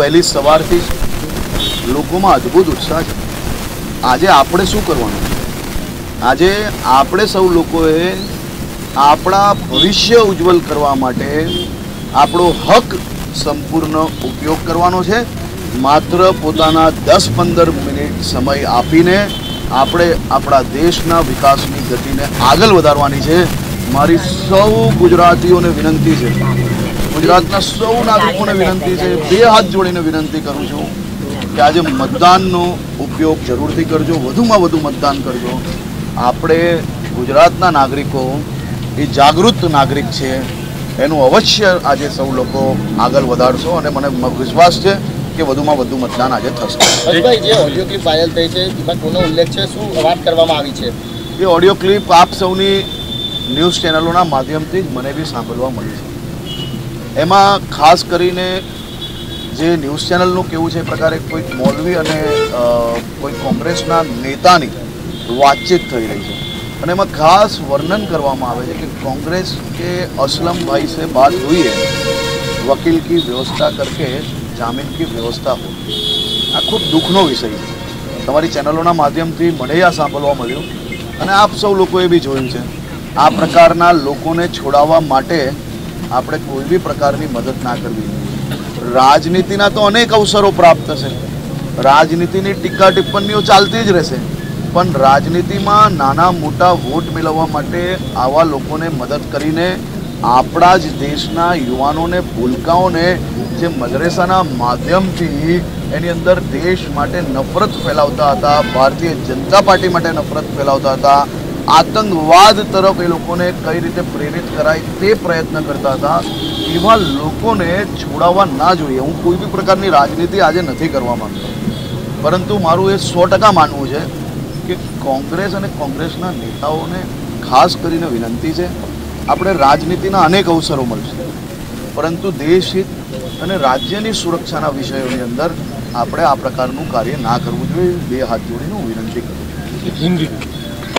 વહેલી સવારથી લોકોમાં અદ્ભુત ઉત્સાહ છે. આજે આપણે શું કરવાનું? આજે આપણે સૌ લોકોએ આપણા ભવિષ્ય ઉજ્જવલ કરવા માટે આપણો હક સંપૂર્ણ ઉપયોગ કરવાનો છે. માત્ર પોતાના દસ પંદર મિનિટ સમય આપીને આપણે આપણા દેશના વિકાસની ગતિને આગળ વધારવાની છે. મારી સૌ ગુજરાતીઓને વિનંતી છે ગુજરાતના સૌ નાગરિકોને વિનંતી છે બે હાથ જોડીને વિનંતી કરું છું કે આજે મતદાનનો ઉપયોગ જરૂરથી કરજો વધુમાં વધુ મતદાન કરજો. આપણે ગુજરાતના નાગરિકો એ જાગૃત નાગરિક છે એનું અવશ્ય આજે સૌ લોકો આગળ વધારશો અને મને વિશ્વાસ છે કે વધુમાં વધુ મતદાન આજે થશે. જે ઓડિયો ક્લિપ વાયરલ થઈ છે એમાં કોનો ઉલ્લેખ છે? શું વાત કરવામાં આવી છે? એ ઓડિયો ક્લિપ આપ સૌની ન્યૂઝ ચેનલોના માધ્યમથી જ મને બી સાંભળવા મળી છે. એમાં ખાસ કરીને જે ન્યૂઝ ચેનલનું કેવું છે, એ પ્રકારે કોઈક મૌલવી અને કોઈ કોંગ્રેસના નેતાની વાતચીત થઈ રહી છે. અને એમાં ખાસ વર્ણન કરવામાં આવે છે કે કોંગ્રેસ કે અસલમભાઈ સે બાત હુઈ વકીલ કી વ્યવસ્થા કરકે જામીન કી વ્યવસ્થા હો. આ ખૂબ દુઃખનો વિષય છે. તમારી ચેનલોના માધ્યમથી મને આ સાંભળવા મળ્યું. અને આપ સૌ લોકોએ બી જોયું છે. આ પ્રકારના લોકોને છોડાવવા માટે આપણે કોઈ બી પ્રકારની મદદ ના કરવી. રાજનીતિના તો અનેક અવસરો પ્રાપ્ત થશે. રાજનીતિની ટીકા ટિપ્પણીઓ ચાલતી જ રહેશે. પણ રાજનીતિમાં નાના મોટા વોટ મેળવવા માટે આવા લોકોને મદદ કરીને આપણા જ દેશના યુવાનોને, ભૂલકાઓને જે મદરેસાના માધ્યમથી એની અંદર દેશ માટે નફરત ફેલાવતા હતા, ભારતીય જનતા પાર્ટી માટે નફરત ફેલાવતા હતા આતંકવાદ તરફ એ લોકોને કઈ રીતે પ્રેરિત કરાય તે પ્રયત્ન કરતા હતા, એવા લોકોને છોડાવવા ના જોઈએ. હું કોઈ બી પ્રકારની રાજનીતિ આજે નથી કરવા માંગતો. પરંતુ મારું એ સો ટકા માનવું છે કે કોંગ્રેસ અને કોંગ્રેસના નેતાઓને ખાસ કરીને વિનંતી છે, આપણે રાજનીતિના અનેક અવસરો મળશે. પરંતુ દેશહિત અને રાજ્યની સુરક્ષાના વિષયોની અંદર આપણે આ પ્રકારનું કાર્ય ના કરવું જોઈએ. બે હાથ જોડીને હું વિનંતી કરું છું.